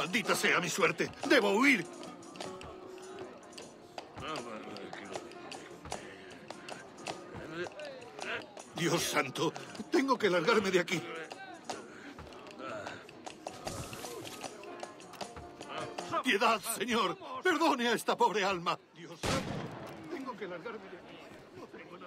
Maldita sea mi suerte. Debo huir. Dios santo, tengo que largarme de aquí. Piedad, Señor. Perdone a esta pobre alma. Dios santo, tengo que largarme de aquí. No tengo